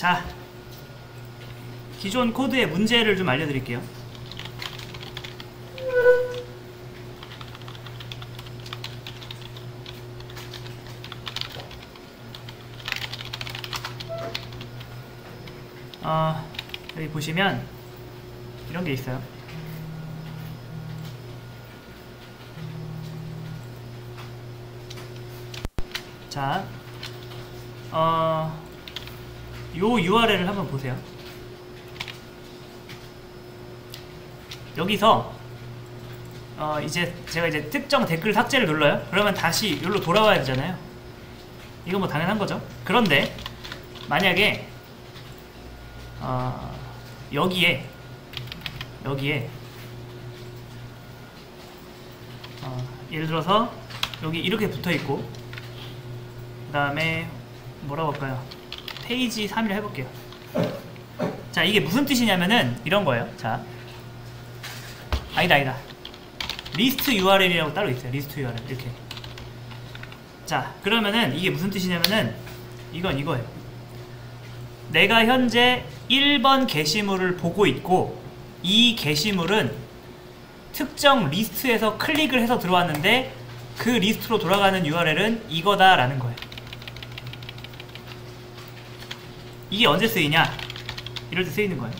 자 기존 코드의 문제를 좀 알려드릴게요. 어, 여기 보시면 이런 게 있어요. 자, 어, 요 URL을 한번 보세요. 여기서 어, 이제 제가 이제 특정 댓글 삭제를 눌러요. 그러면 다시 여기로 돌아와야 되잖아요. 이거 뭐 당연한 거죠. 그런데 만약에 어, 여기에 여기에 어, 예를 들어서 여기 이렇게 붙어 있고 그 다음에 뭐라고 할까요 페이지 3일 해볼게요. 자 이게 무슨 뜻이냐면은 이런 거예요. 자 아니다 아니다. 리스트 URL이라고 따로 있어요. 리스트 URL 이렇게. 자 그러면은 이게 무슨 뜻이냐면은 이건 이거예요. 내가 현재 1번 게시물을 보고 있고 이 게시물은 특정 리스트에서 클릭을 해서 들어왔는데 그 리스트로 돌아가는 URL은 이거다 라는 거예요 이게 언제 쓰이냐? 이럴 때 쓰이는 거예요.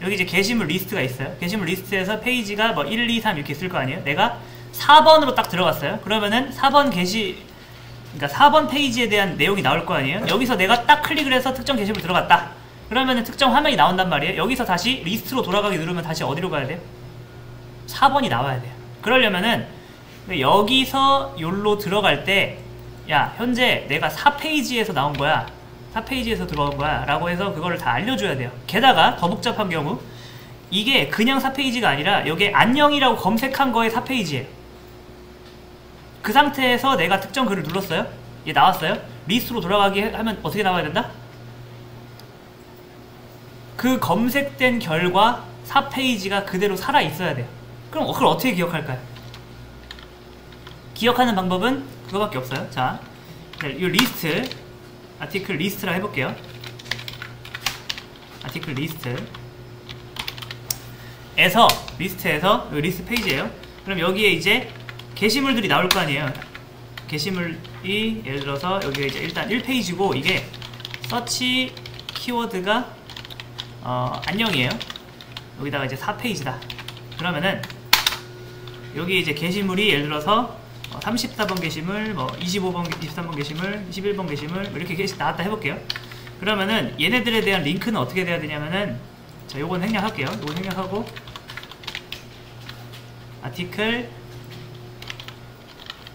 여기 이제 게시물 리스트가 있어요. 게시물 리스트에서 페이지가 뭐 1, 2, 3 이렇게 있을 거 아니에요? 내가 4번으로 딱 들어갔어요. 그러면은 4번 게시 그러니까 4번 페이지에 대한 내용이 나올 거 아니에요? 여기서 내가 딱 클릭을 해서 특정 게시물 들어갔다. 그러면은 특정 화면이 나온단 말이에요. 여기서 다시 리스트로 돌아가기 누르면 다시 어디로 가야 돼요? 4번이 나와야 돼요. 그러려면은 여기서 요로 들어갈 때 야 현재 내가 4페이지에서 나온 거야 4페이지에서 들어온 거야 라고 해서 그거를 다 알려줘야 돼요. 게다가 더 복잡한 경우 이게 그냥 4페이지가 아니라 여기에 안녕이라고 검색한 거에 4페이지에요. 그 상태에서 내가 특정 글을 눌렀어요? 얘 나왔어요? 리스트로 돌아가기 하면 어떻게 나와야 된다? 그 검색된 결과 4페이지가 그대로 살아 있어야 돼요. 그럼 그걸 어떻게 기억할까요? 기억하는 방법은 그거밖에 없어요. 자, 이 리스트 article 리스트라 해볼게요. article 리스트. 에서 리스트에서 리스트 페이지에요. 그럼 여기에 이제 게시물들이 나올 거 아니에요. 게시물이 예를 들어서 여기가 이제 일단 1페이지고 이게 서치 키워드가 어, 안녕이에요. 여기다가 이제 4페이지다. 그러면은 여기 이제 게시물이 예를 들어서 34번 게시물, 뭐 25번, 23번 게시물, 21번 게시물 뭐 이렇게 게시 나왔다 해볼게요. 그러면은 얘네들에 대한 링크는 어떻게 돼야 되냐면은 자 요건 생략할게요. 요건 생략하고 article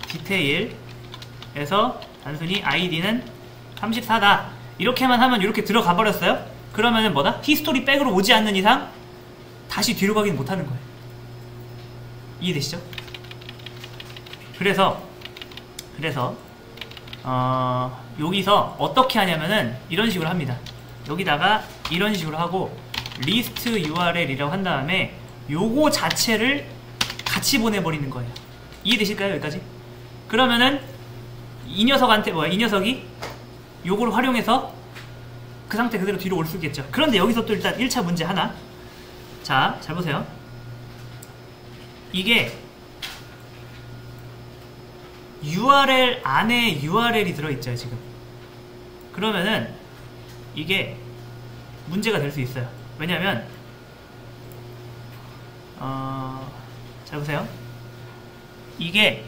detail에서 단순히 아이디는 34다 이렇게만 하면 이렇게 들어가 버렸어요. 그러면은 뭐다? history back으로 오지 않는 이상 다시 뒤로 가긴 못하는 거예요. 이해되시죠? 그래서 그래서 어, 여기서 어떻게 하냐면은 이런 식으로 합니다. 여기다가 이런 식으로 하고 리스트 URL이라고 한 다음에 요거 자체를 같이 보내버리는 거예요. 이해되실까요? 여기까지? 그러면은 이 녀석한테 뭐야? 이 녀석이 요걸 활용해서 그 상태 그대로 뒤로 올 수 있겠죠. 그런데 여기서 또 일단 1차 문제 하나 자, 잘 보세요. 이게 URL 안에 URL이 들어있죠 지금. 그러면은 이게 문제가 될 수 있어요. 왜냐면 어... 잘 보세요. 이게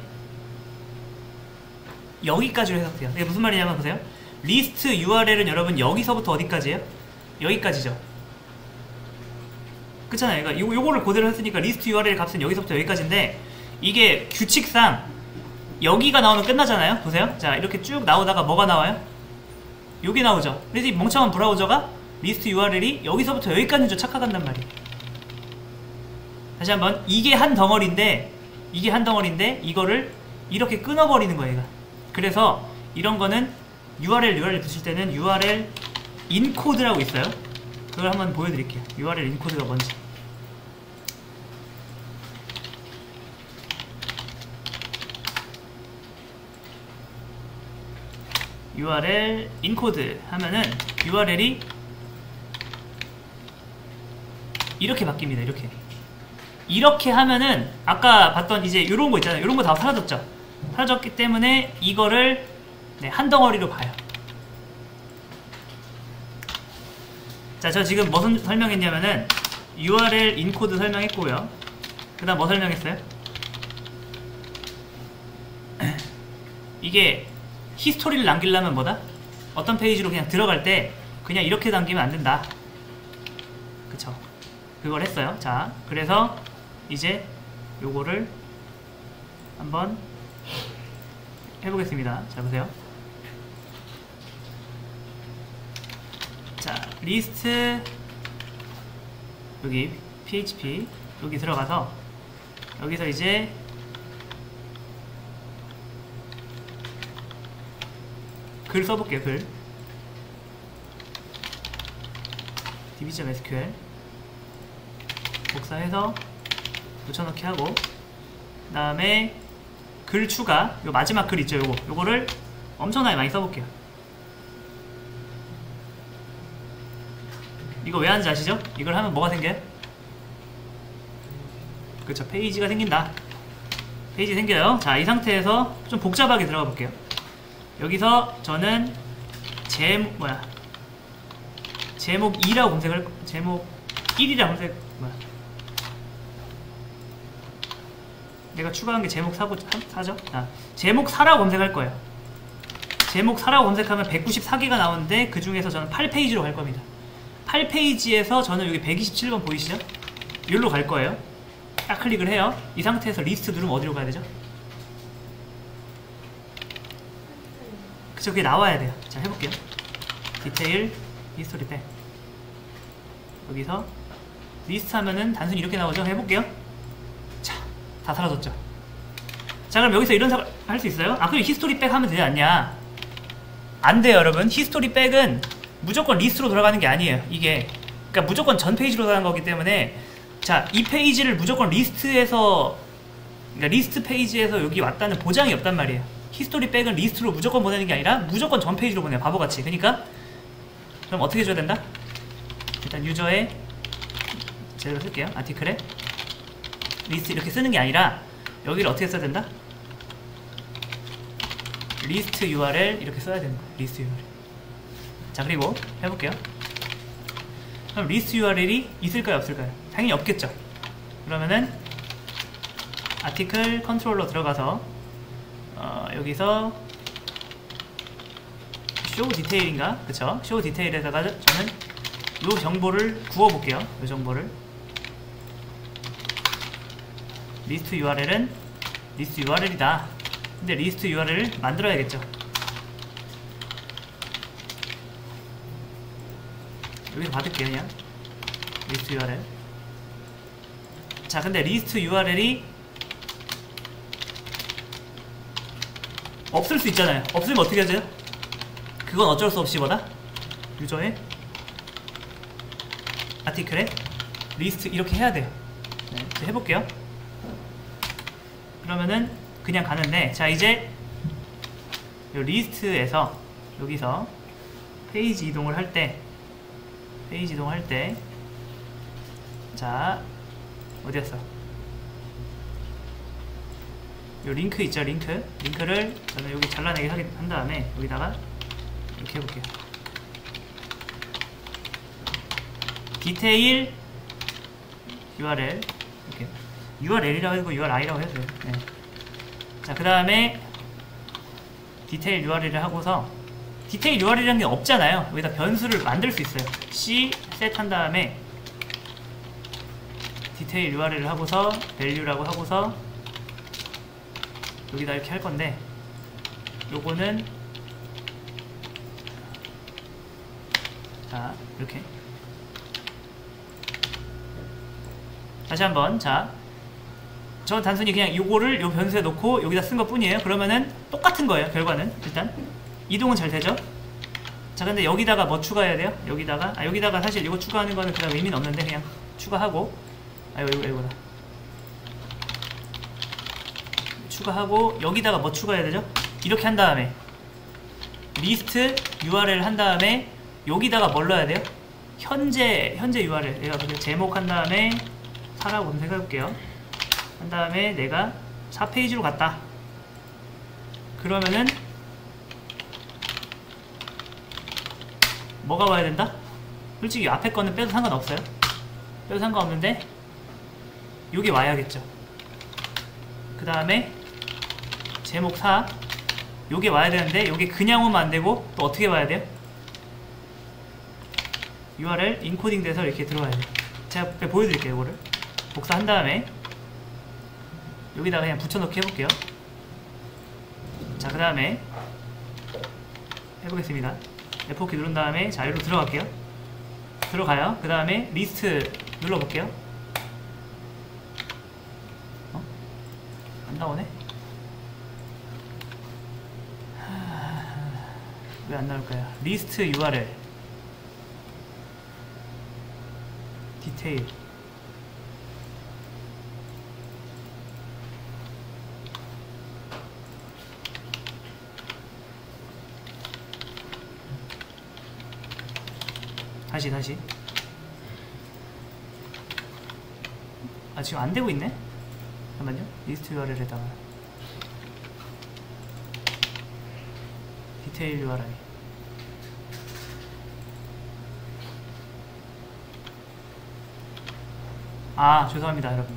여기까지로 해석돼요. 이게 무슨 말이냐면 보세요. 리스트 URL은 여러분 여기서부터 어디까지예요? 여기까지죠. 그렇잖아요. 그러니까 요, 요거를 그대로 했으니까 리스트 URL 값은 여기서부터 여기까지인데 이게 규칙상 여기가 나오면 끝나잖아요? 보세요. 자 이렇게 쭉 나오다가 뭐가 나와요? 여기 나오죠. 그래서 이 멍청한 브라우저가 리스트 URL이 여기서부터 여기까지 쫓아간단 말이에요. 다시 한번. 이게 한 덩어리인데 이게 한 덩어리인데 이거를 이렇게 끊어버리는 거예요 얘가. 그래서 이런 거는 URL URL 붙일 때는 URL encode라고 있어요. 그걸 한번 보여드릴게요. URL encode가 뭔지 URL encode 하면은 URL이 이렇게 바뀝니다. 이렇게. 이렇게 하면은 아까 봤던 이제 이런 거 있잖아요. 이런 거 다 사라졌죠. 사라졌기 때문에 이거를 네, 한 덩어리로 봐요. 자, 저 지금 뭐 선- 설명했냐면은 URL encode 설명했고요. 그 다음 뭐 설명했어요? 이게 history를 남기려면 뭐다? 어떤 페이지로 그냥 들어갈 때 그냥 이렇게 남기면 안 된다. 그쵸? 그걸 했어요. 자, 그래서 이제 요거를 한번 해보겠습니다. 자, 보세요. 자, 리스트 여기 php 여기 들어가서 여기서 이제 글 써볼게요 글 db.sql 복사해서 붙여넣기 하고 그 다음에 글 추가. 요 마지막 글 있죠 요거. 요거를 엄청나게 많이 써볼게요. 이거 왜 하는지 아시죠? 이걸 하면 뭐가 생겨요? 그쵸 페이지가 생긴다. 페이지 생겨요. 자 이 상태에서 좀 복잡하게 들어가 볼게요 여기서 저는 제 뭐야 제목 2라고 검색을 제목 1이라 검색 뭐야 내가 추가한 게 제목 4고 4죠? 아, 제목 4라고 검색할 거예요 제목 4라고 검색하면 194개가 나오는데 그 중에서 저는 8페이지로 갈 겁니다 8페이지에서 저는 여기 127번 보이시죠? 여기로 갈 거예요 딱 클릭을 해요 이 상태에서 리스트 누르면 어디로 가야 되죠? 그게 나와야 돼요. 자 해볼게요. detail history back 여기서 리스트 하면은 단순히 이렇게 나오죠? 해볼게요. 자 다 사라졌죠? 자 그럼 여기서 이런 사고 할 수 있어요? 아 그럼 history back 하면 되지 않냐? 안 돼요 여러분. history back은 무조건 리스트로 돌아가는 게 아니에요 이게. 그러니까 무조건 전 페이지로 돌아가는 거기 때문에. 자 이 페이지를 무조건 리스트에서 그러니까 리스트 페이지에서 여기 왔다는 보장이 없단 말이에요 history back은 리스트로 무조건 보내는 게 아니라 무조건 전 페이지로 보내요. 바보같이. 그러니까 그럼 어떻게 해줘야 된다? 일단 유저의 제대로 쓸게요. article에. 리스트 이렇게 쓰는 게 아니라 여기를 어떻게 써야 된다? 리스트 URL 이렇게 써야 되는 거예요. 리스트 URL 자 그리고 해볼게요. 그럼 리스트 URL이 있을까요? 없을까요? 당연히 없겠죠. 그러면은 article controller 들어가서 어, 여기서 show detail인가? 그쵸? show detail에다가 저는 요 정보를 구워볼게요. 요 정보를. 리스트 URL은 리스트 URL이다. 근데 리스트 URL을 만들어야겠죠. 여기서 받을게요 그냥. 리스트 URL 자 근데 리스트 URL이 없을 수 있잖아요 없으면 어떻게 하죠? 그건 어쩔 수 없이 뭐다? user의 article에 리스트 이렇게 해야 돼요 네, 해볼게요 그러면은 그냥 가는데 자 이제 요 리스트에서 여기서 페이지 이동을 할 때 페이지 이동할 때 자 어디였어 요 링크 있죠 링크? 링크를 저는 여기 잘라내기 하기- 한 다음에 여기다가 이렇게 해볼게요. detail URL. 이렇게. URL이라고 하고 URI라고 해도 돼요. 네. 자 그 다음에 detail URL을 하고서 detail URL이라는 게 없잖아요. 여기다 변수를 만들 수 있어요. c set 한 다음에 디테일 URL을 하고서 value라고 하고서 여기다 이렇게 할 건데 요거는 자 이렇게. 다시 한번 자. 저는 단순히 그냥 요거를 요 변수에 놓고 여기다 쓴 것 뿐이에요. 그러면은 똑같은 거예요 결과는 일단. 이동은 잘 되죠? 자 근데 여기다가 뭐 추가해야 돼요? 여기다가? 아 여기다가 사실 이거 추가하는 거는 그냥 의미는 없는데 그냥 추가하고. 아 이거 이거 이거다 추가하고 여기다가 뭐 추가해야 되죠 이렇게 한 다음에 리스트 URL 한 다음에 여기다가 뭘 넣어야 돼요? 현재 현재 URL 내가 그냥 제목 한 다음에 사라고 검색해 볼게요. 한 다음에 내가 4페이지로 갔다. 그러면은 뭐가 와야 된다? 솔직히 앞에 거는 빼도 상관없어요. 빼도 상관없는데 여기 와야겠죠. 그 다음에 제목 4 요게 와야 되는데 요게 그냥 오면 안 되고 또 어떻게 와야 돼요? URL 인코딩 돼서 이렇게 들어가야 돼요. 제가 보여드릴게요, 이거를. 복사한 다음에 여기다가 그냥 붙여넣기 해볼게요. 자, 그 다음에 해보겠습니다. F4키 누른 다음에 자, 여기로 들어갈게요. 들어가요. 그 다음에 리스트 눌러볼게요. 어? 안 나오네? 왜 안 나올까요? list URL detail. 다시 다시. 아 지금 안 되고 있네? 잠깐만요. 리스트 URL에다가 디테일 URI 아 죄송합니다 여러분.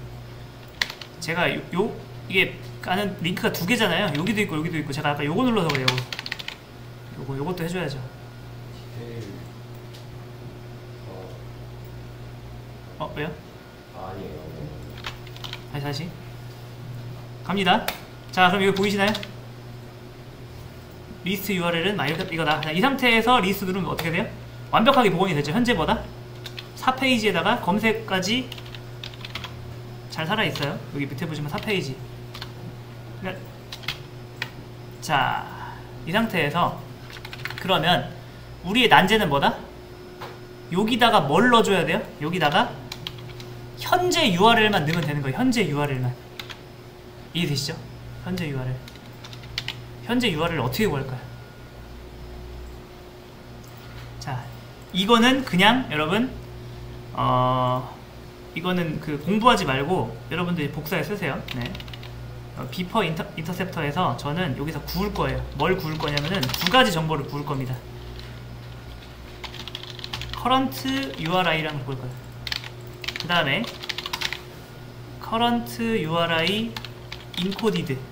제가 요, 요 이게 까는 링크가 두 개잖아요. 여기도 있고 여기도 있고. 제가 아까 요거 눌러서 그래요. 요거 요것도 해줘야죠. 어어 왜요? 아니에요. 다시 다시. 갑니다. 자 그럼 이거 보이시나요? list URL은 막 이렇게 이거다 자, 이 상태에서 리스트 누르면 어떻게 돼요? 완벽하게 복원이 되죠 현재보다 4페이지에다가 검색까지 잘 살아있어요 여기 밑에 보시면 4페이지 자, 이 상태에서 그러면 우리의 난제는 뭐다? 여기다가 뭘 넣어줘야 돼요? 여기다가 현재 URL만 넣으면 되는 거예요. 현재 URL만. 이해되시죠? 현재 URL. 현재 URL을 어떻게 구할까요? 자, 이거는 그냥 여러분 어 이거는 그 공부하지 말고 여러분들이 복사해 쓰세요. 네. 어, 비퍼 인터, 인터셉터에서 저는 여기서 구울 거예요. 뭘 구울 거냐면은 두 가지 정보를 구울 겁니다. URI라는 걸 구울 거예요. 그 다음에 current URI encoded 이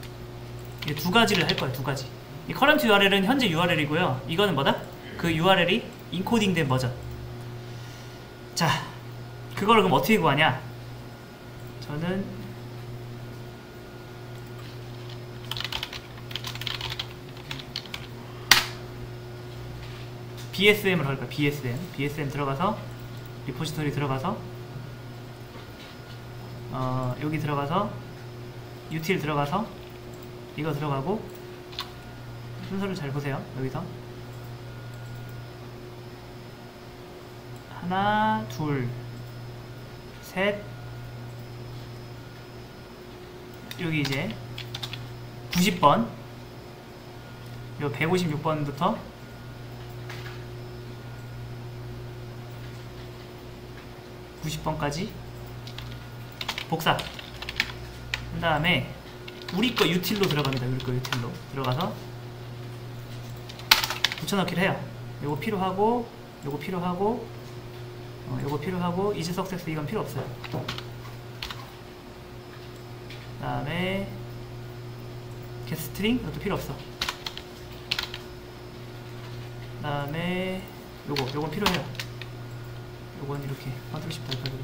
두 가지를 할 거예요. 두 가지. 이 current URL은 현재 URL이고요. 이거는 뭐다? 그 URL이 인코딩된 버전. 자, 그걸 그럼 어떻게 구하냐? 저는 BSM을 할 거예요. BSM. BSM 들어가서 리포지토리 들어가서 어, 여기 들어가서 util 들어가서 이거 들어가고 순서를 잘 보세요. 여기서. 하나, 둘, 셋. 여기 이제 90번. 요 156번부터 90번까지 복사. 그 다음에 우리 거 유틸로 들어갑니다. 우리 거 유틸로. 들어가서 붙여넣기를 해요. 요거 필요하고 요거 필요하고 어, 요거 필요하고 is success 이건 필요 없어요. 그 다음에 get string 이것도 필요 없어. 그 다음에 요거 요건 필요해요. 요건 이렇게 컨트롤 시프트 알파로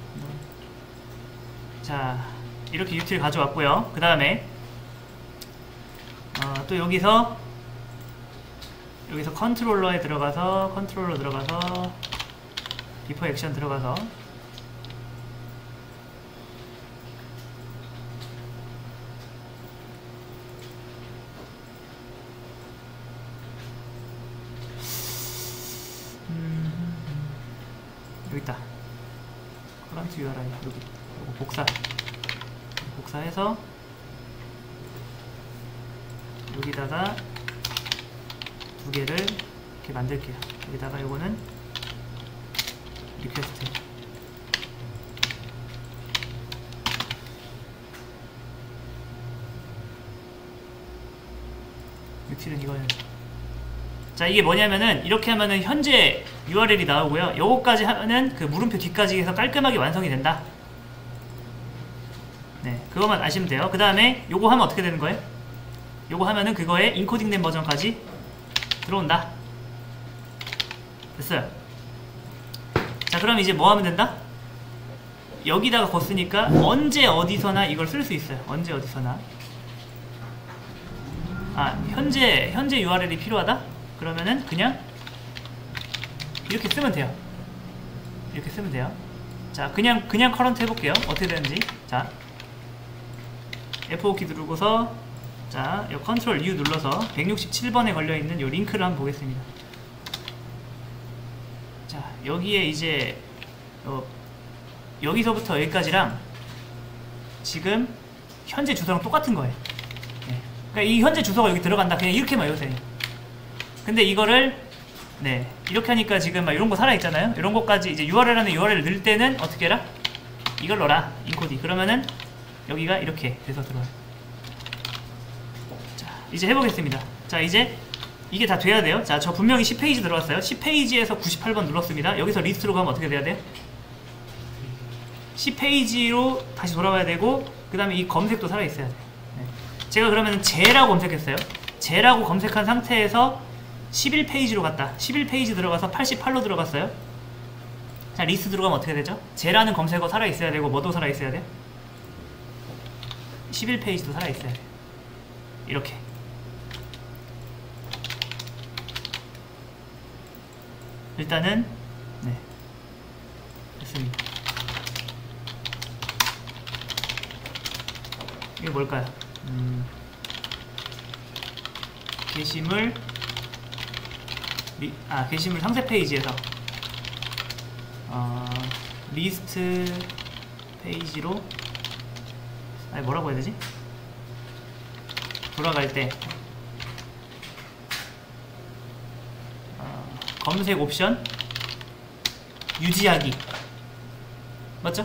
자 이렇게 util 가져왔고요. 그 다음에 어, 또 여기서 여기서 컨트롤러에 들어가서 컨트롤러 들어가서 before action 들어가서. 음, 여기 있다. current URI 여기. 복사. 복사해서 여기다가 두 개를 이렇게 만들게요. 여기다가 요거는 request. util은 이거는 자 이게 뭐냐면은 이렇게 하면은 현재 URL이 나오고요. 요거까지 하면은 그 물음표 뒤까지 해서 깔끔하게 완성이 된다. 네, 그것만 아시면 돼요. 그 다음에 요거 하면 어떻게 되는 거예요? 요거 하면은 그거에 인코딩된 버전까지 들어온다. 됐어요. 자, 그럼 이제 뭐 하면 된다? 여기다가 걷으니까 언제 어디서나 이걸 쓸 수 있어요. 언제 어디서나. 아, 현재 현재 URL이 필요하다? 그러면은 그냥 이렇게 쓰면 돼요. 이렇게 쓰면 돼요. 자, 그냥 그냥 current 해볼게요. 어떻게 되는지. 자, F5키 누르고서 자, 요 컨트롤 U 눌러서 167번에 걸려 있는 요 링크를 한번 보겠습니다. 자, 여기에 이제 어, 여기서부터 여기까지랑 지금 현재 주소랑 똑같은 거예요. 네. 그러니까 이 현재 주소가 여기 들어간다. 그냥 이렇게만 외우세요. 근데 이거를 네 이렇게 하니까 지금 막 이런 거 살아 있잖아요. 이런 것까지 이제 URL 안에 URL을 넣을 때는 어떻게 해라? 이걸 넣어라 인코디. 그러면은 여기가 이렇게 돼서 들어와요. 자 이제 해보겠습니다. 자 이제 이게 다 돼야 돼요. 자 저 분명히 10페이지 들어왔어요. 10페이지에서 98번 눌렀습니다. 여기서 리스트로 가면 어떻게 돼야 돼요? 10페이지로 다시 돌아와야 되고 그 다음에 이 검색도 살아있어야 돼요. 네. 제가 그러면 제라고 검색했어요. 제라고 검색한 상태에서 11페이지로 갔다. 11페이지 들어가서 88로 들어갔어요. 자, 리스트 들어가면 어떻게 되죠? 제라는 검색어 살아있어야 되고 뭐도 살아있어야 돼요? 11페이지도 살아있어야 돼요. 이렇게. 일단은 네 됐습니다. 이게 뭘까요? 음, 게시물 리, 아 게시물 상세 페이지에서 어, 리스트 페이지로 아니 뭐라고 해야 되지? 돌아갈 때 어, 검색 옵션 유지하기 맞죠?